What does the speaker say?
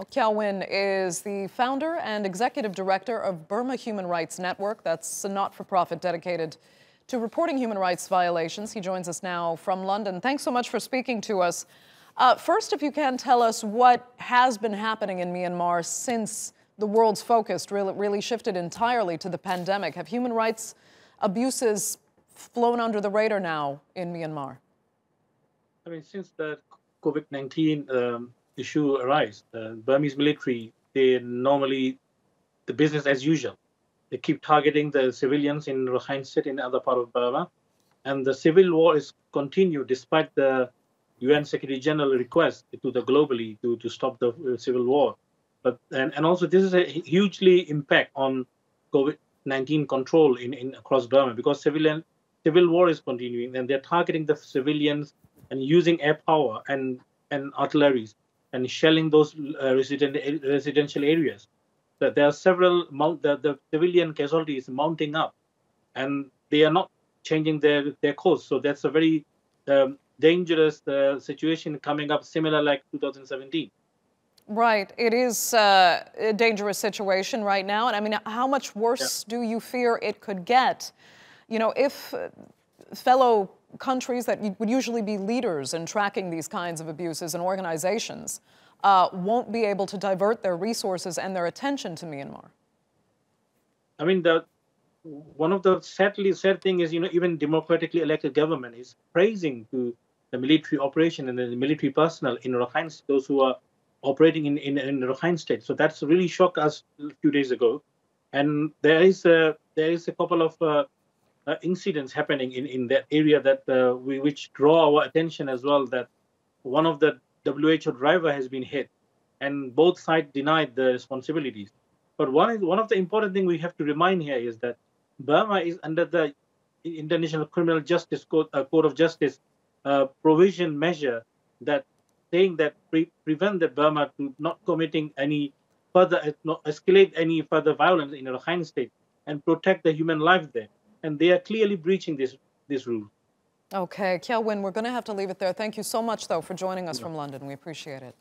Well, Win is the founder and executive director of Burma Human Rights Network. That's a not for profit dedicated to reporting human rights violations. He joins us now from London. Thanks so much for speaking to us. Uh, first, if you can tell us what has been happening in Myanmar since the world's focus really, really shifted entirely to the pandemic. Have human rights abuses flown under the radar now in Myanmar? I mean, since the COVID 19 um, issue arise, the Burmese military, they normally, the business as usual. They keep targeting the civilians in Rakhine State in other part of Burma. And the civil war is continued despite the UN Secretary General request to the globally to, to stop the uh, civil war. But and, and also this is a hugely impact on COVID-19 control in, in across Burma because civilian civil war is continuing and they're targeting the civilians and using air power and and artillery and shelling those uh, resident residential areas. That there are several mount the, the civilian casualties mounting up, and they are not changing their their course. So that's a very um, dangerous uh, situation coming up, similar like 2017. Right. It is uh, a dangerous situation right now. And I mean, how much worse yeah. do you fear it could get? You know, if fellow countries that would usually be leaders in tracking these kinds of abuses and organizations uh, won't be able to divert their resources and their attention to Myanmar? I mean, the one of the sadly sad thing is, you know, even democratically elected government is praising to the military operation and the military personnel in Rakhine, those who are operating in, in, in Rakhine state. So that's really shocked us a few days ago. And there is a, there is a couple of uh, uh, incidents happening in, in that area that uh, we, which draw our attention as well that one of the WHO driver has been hit and both sides denied the responsibilities. But one is one of the important things we have to remind here is that Burma is under the International Criminal Justice Court, uh, Court of Justice uh, provision measure that saying that pre- prevent the Burma to not committing any further, escalate any further violence in Rakhine state and protect the human life there. And they are clearly breaching this, this rule. Okay, Win, we're going to have to leave it there. Thank you so much, though, for joining us from London. We appreciate it.